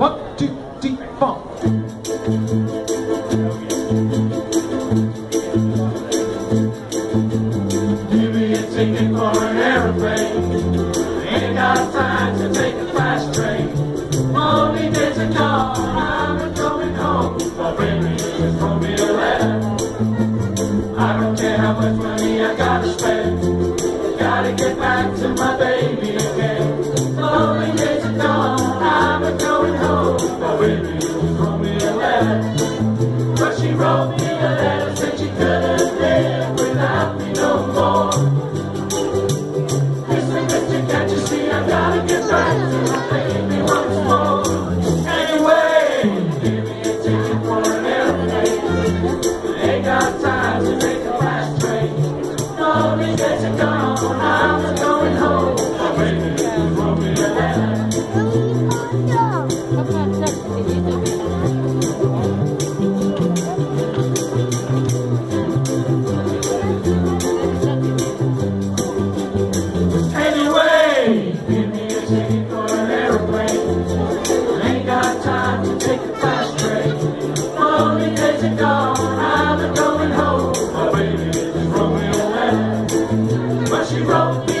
One, two, three, four. Give me a ticket for an aeroplane. Ain't got time to take a fast train. Only days are gone, I'm coming home. My baby just wrote me a letter. I don't care how much money I gotta spend. Gotta get back to my baby Ain't got time to make a fast train. All these days are gone, are gone, I'm going home. My baby just wrote me